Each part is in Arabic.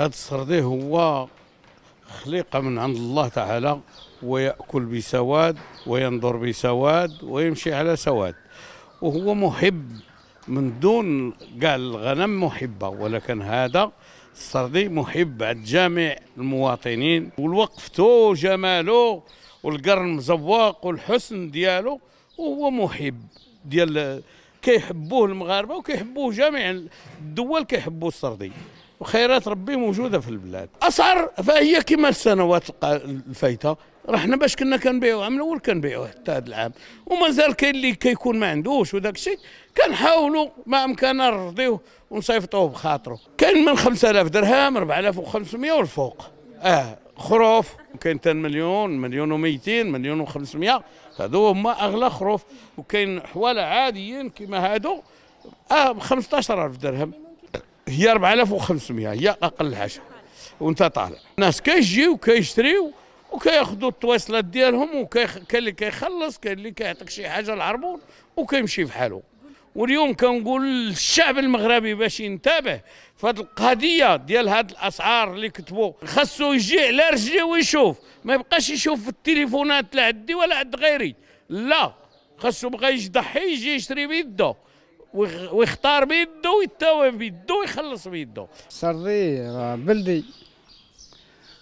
هذا السردي هو خليقة من عند الله تعالى ويأكل بسواد وينظر بسواد ويمشي على سواد. وهو محب من دون كاع الغنم محبة ولكن هذا السردي محب عند جميع المواطنين. والوقفته وجماله والقرن مزوق والحسن ديالو وهو محب. ديال كيحبوه المغاربة وكيحبوه جميع الدول كيحبوا السردي وخيرات ربي موجودة في البلاد. أسعار فهي كما السنوات الفايتة. رحنا باش كنا كنبيعوا عام الأول كنبيعوه حتى هذا العام. ومازال كاين اللي كيكون ما عندوش وداك الشيء. كنحاولوا ما امكننا نرضيوه ونصيفطوه بخاطره كاين من 5000 درهم 4500 والفوق. آه خروف. كاين حتى مليون مليون و200 مليون و500 هذو هما أغلى خروف. وكاين حوالة عاديين كما هادو. آه ب 15000 درهم. هي 4500 هي أقل حاجة. وأنت طالع. الناس كيجيو كيشريو وكياخذوا التواصلات ديالهم وكاين اللي كيخلص كاين اللي كيعطيك شي حاجة العربون وكيمشي بحاله واليوم كنقول للشعب المغربي باش ينتبه في هذه القضية ديال هاد الأسعار اللي كتبوا خاصو يجي على رجليه ويشوف. ما يبقاش يشوف في التليفونات لا عندي ولا عند غيري. لا خاصو بغى يضحي يجي يشري بيده ويختار بيده ويتاوى بيده ويخلص بيده. سردي بلدي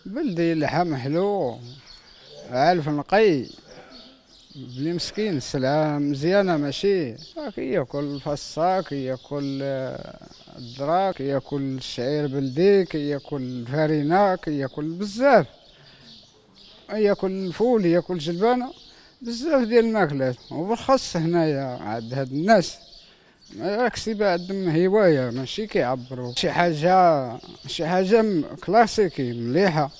بلدي لحم حلو عالف نقي بلي مسكين السلعة مزيانة ماشي. كياكل الفصا كياكل الذرة كياكل الشعير بلدي كياكل الفرينة كياكل بزاف. ياكل الفول ياكل جلبانة بزاف ديال الماكلات. وبالخاص هنايا عند هاد الناس. راك عندهم هواية ماشي كيعبروا شي حاجة شي حاجة كلاسيكي مليحة.